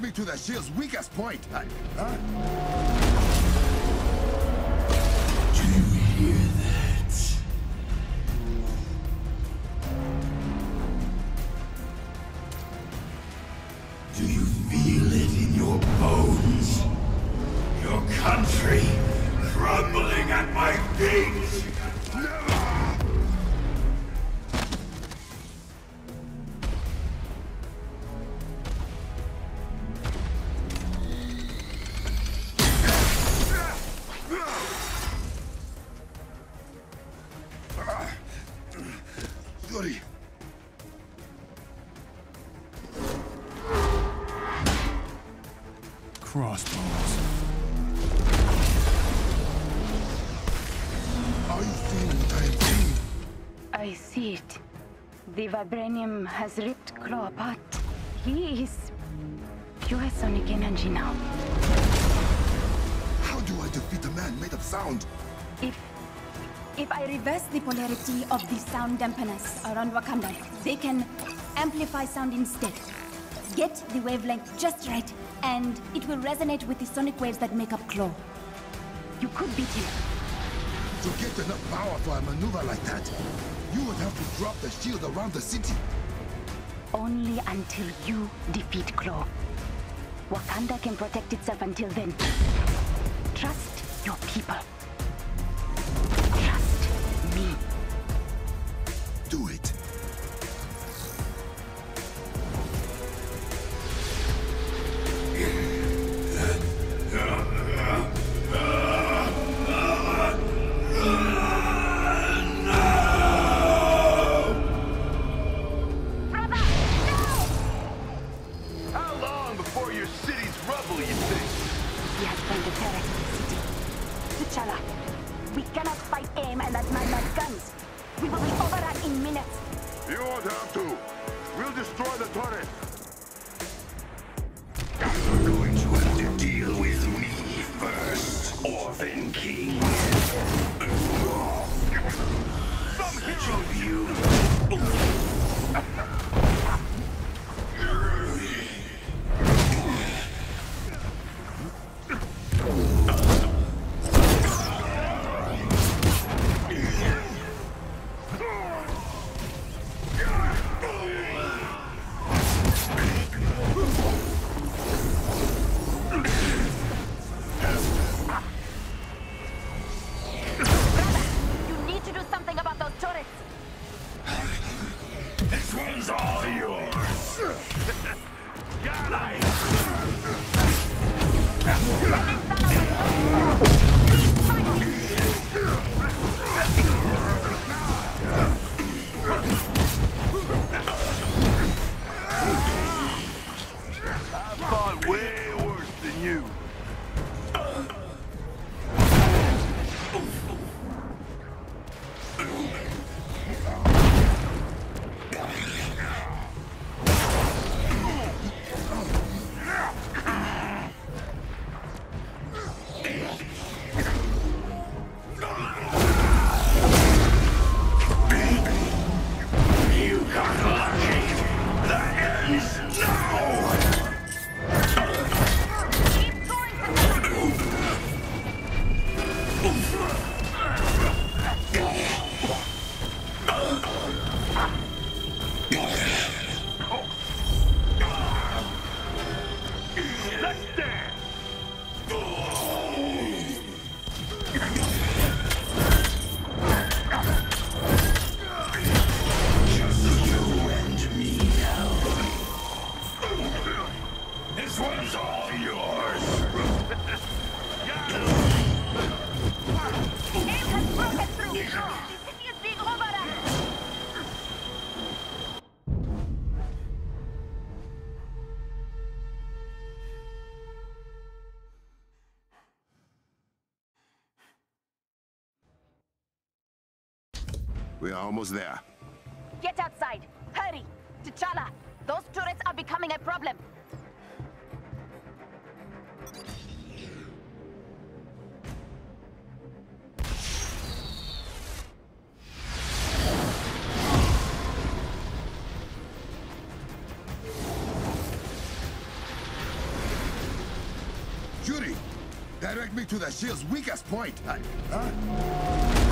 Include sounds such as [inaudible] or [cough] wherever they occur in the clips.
Direct me to the shield's weakest point. I, huh? Do you hear that? Do you feel it in your bones? Your country crumbling at my feet? I see it. The vibranium has ripped Klaw apart. He is pure sonic energy now. How do I defeat a man made of sound? If If I reverse the polarity of the sound dampeners around Wakanda, they can amplify sound instead. Get the wavelength just right, and it will resonate with the sonic waves that make up Klaw. you could beat him, To get enough power for a maneuver like that, you would have to drop the shield around the city. only until you defeat Klaw. Wakanda can protect itself until then. Trust your people. City's rubble, you think? He has planned a terror to the city. T'Challa, we cannot fight AIM and at man guns. We will be overrun in minutes. You won't have to. We'll destroy the turret. You're going to have to deal with me first, Orphan King. Some Such heroes of you. You We are almost there. Get outside. Hurry. T'Challa, those turrets are becoming a problem. Direct me to the shield's weakest point. I, huh?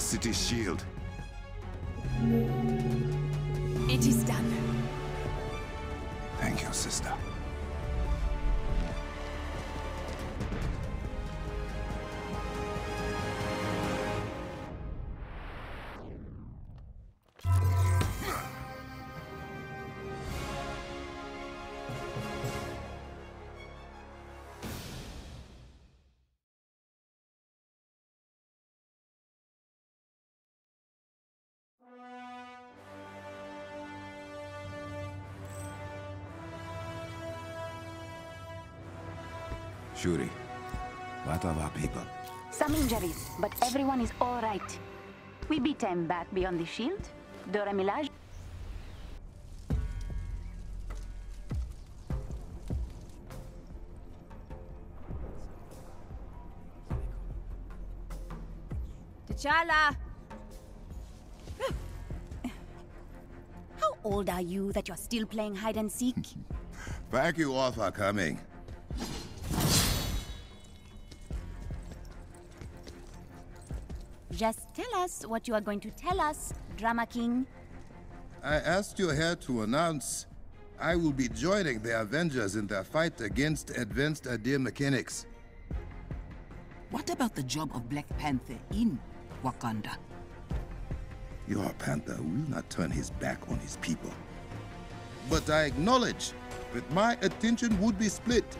City's shield. It is done. Thank you, sister. Shuri, what of our people? Some injuries, but everyone is all right. We beat them back beyond the shield. Dora Milaje. T'Challa! How old are you that you're still playing hide and seek? [laughs] Thank you all for coming. Just tell us what you are going to tell us, Drama King. I asked you here to announce I will be joining the Avengers in their fight against Advanced Idea Mechanics. What about the job of Black Panther in Wakanda? Your Panther will not turn his back on his people. But I acknowledge that my attention would be split,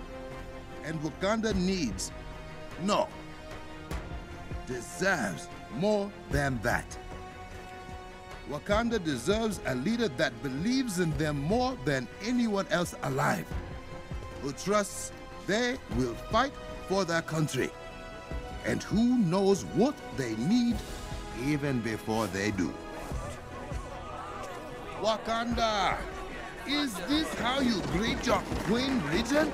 and Wakanda needs, no, deserves more than that. Wakanda deserves a leader that believes in them more than anyone else alive, who trusts they will fight for their country, and who knows what they need even before they do. Wakanda! Is this how you greet your Queen Regent?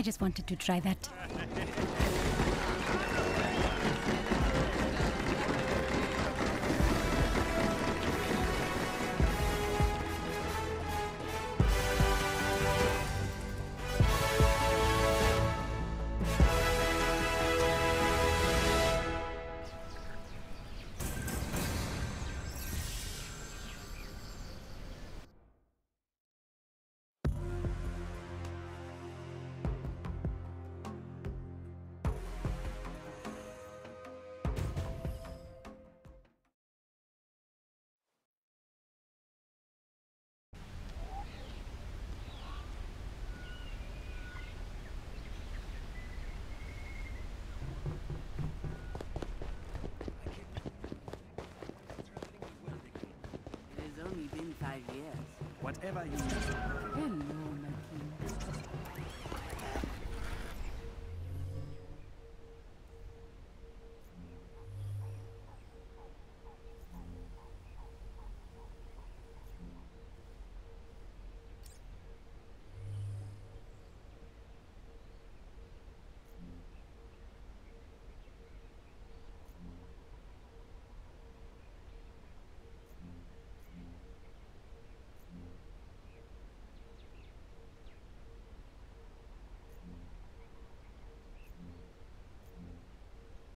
I just wanted to try that. Whatever you king.